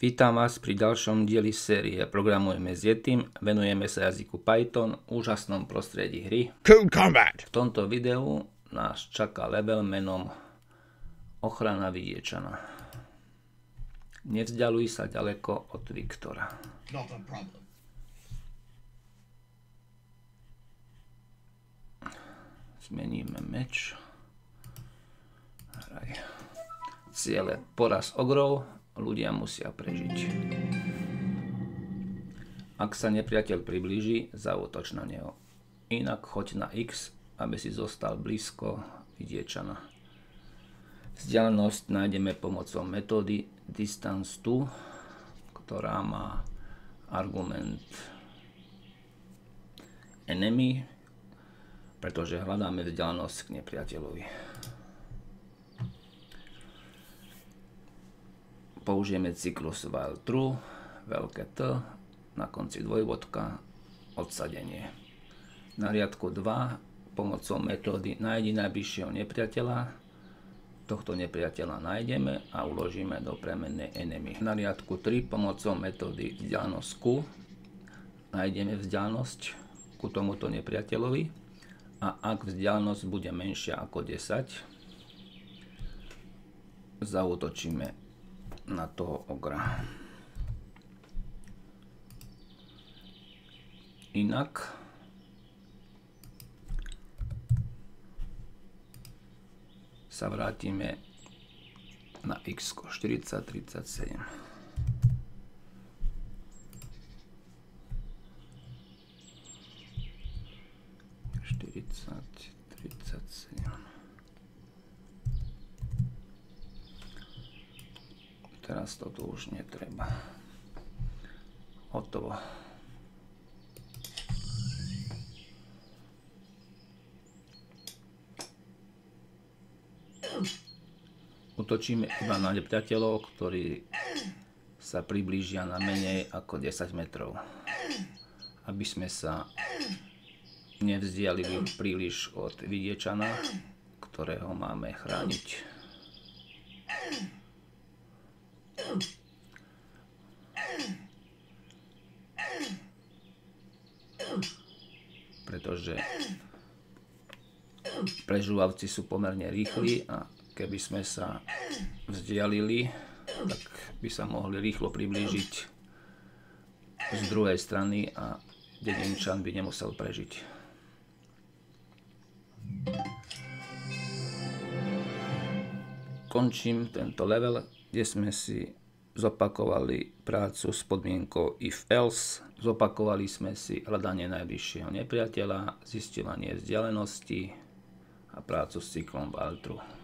Vítam vás pri ďalšom dieli série Programujeme s Yetim, venujeme sa jazyku Python, úžasnom prostredí hry. Cool Combat. V tomto videu nás čaká level menom Ochrana vidiečana. Nevzdialuj sa ďaleko od Viktora. Zmeníme meč. Hraj. Ciele poraz ogrov, ľudia musia prežiť. Ak sa nepriateľ priblíži, zautoč na neho. Inak choď na X, aby si zostal blízko vidiečana. Vzdialenosť nájdeme pomocou metódy distance to, ktorá má argument enemy, pretože hľadáme vzdialenosť k nepriateľovi. Použijeme cyklus while true, veľké T, na konci dvojvodka, odsadenie. Na riadku 2 pomocou metódy nájdi najbližšieho nepriateľa, tohto nepriateľa nájdeme a uložíme do premennej enemy. Na riadku 3 pomocou metódy vzdialenosť Q nájdeme vzdialenosť ku tomuto nepriateľovi a ak vzdialenosť bude menšia ako 10, zautočíme na toho ogra. Inak sa vrátime na x 40, 37. Štyridsať, Teraz toto už netreba. Hotovo. Utočíme iba na nepriateľov, ktorí sa priblížia na menej ako 10 metrov. Aby sme sa nevzdialili príliš od vidiečana, ktorého máme chrániť. Pretože prežúvavci sú pomerne rýchli a keby sme sa vzdialili, tak by sa mohli rýchlo priblížiť z druhej strany a dedinčan by nemusel prežiť. Končím tento level kde sme si zopakovali prácu s podmienkou if else, zopakovali sme si hľadanie najbližšieho nepriateľa, zistovanie vzdialenosti a prácu s cyklom Valtru.